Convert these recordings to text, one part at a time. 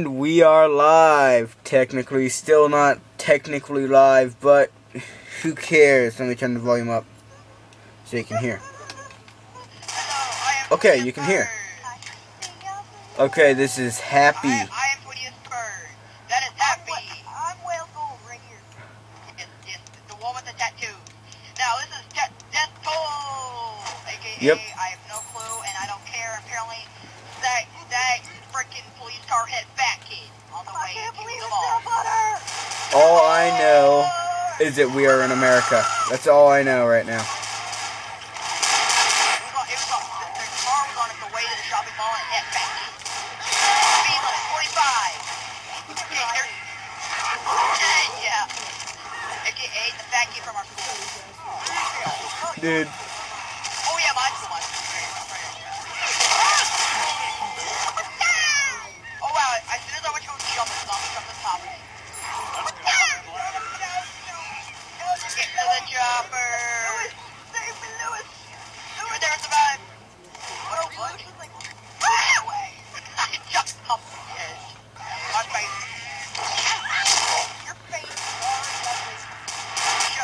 And we are live, technically. Still not technically live, but who cares? Let me turn the volume up so you can hear. Okay, you can hear. Okay, this is happy. Yep. is that we are in America. That's all I know right now. Dude.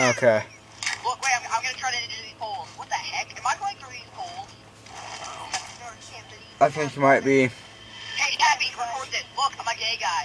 Okay. Look, wait, I'm, I'm gonna try to do these poles. What the heck? Am I going through these poles? I think you might be. Hey, Abby, record this. Look, I'm a gay guy.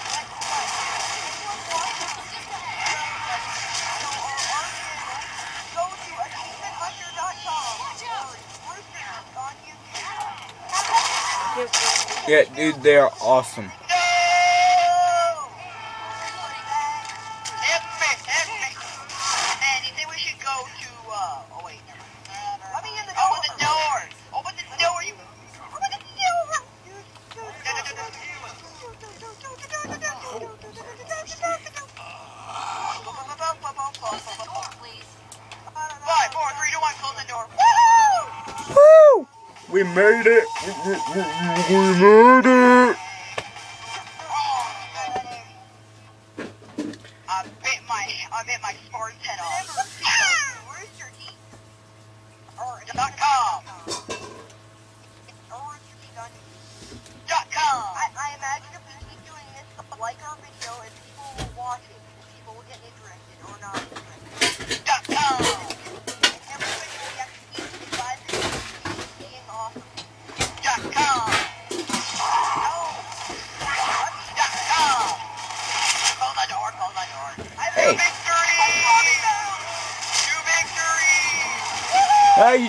Yeah, dude, they are awesome. we made it. We made it.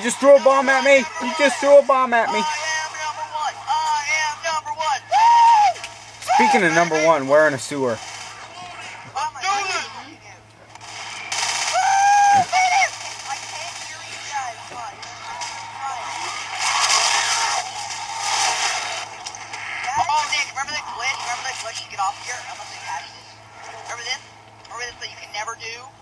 just threw a bomb at me. You just threw a bomb at me. Speaking of number one, we're in a sewer. Remember that glitch? Remember that glitch to get off here? I'm gonna say Remember this? Remember this that you can never do?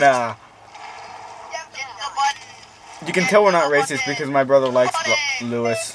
Nah. You can tell we're not racist because my brother likes Louis.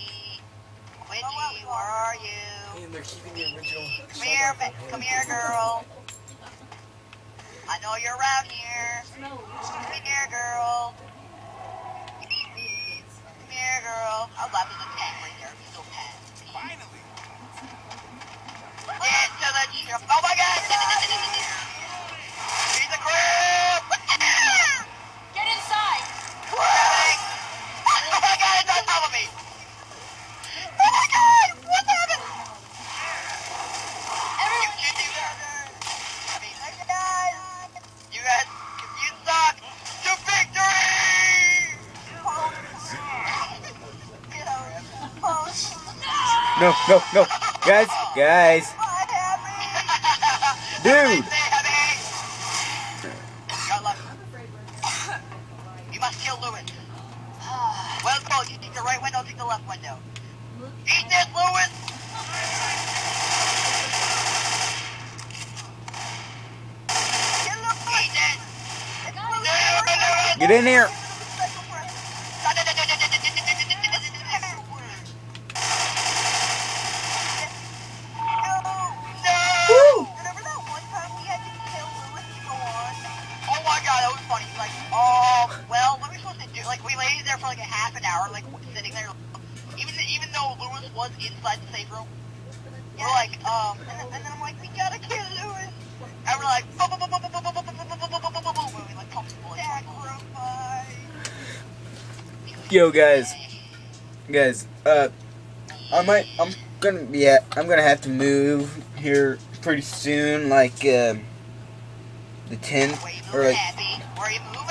Come here, girl. I know you're around here. no, no, no. Guys, guys. Dude. You must kill Louis. Well, you take the right window, take the left window. Eat this, Louis! Get in here! we there for like a half an hour, like sitting there. Even the, even though Louis was inside the safe room, we're like, um, and, then, I'm like, we gotta kill Louis, and we're like, boom, boom, boom, boom, boom, boom, boom, boom, boom, boom, boom, boom, boom, boom, Yo guys, guys, uh, I might, I'm gonna, yeah, I'm gonna have to move here pretty soon, like, uh, the 10th, or like. You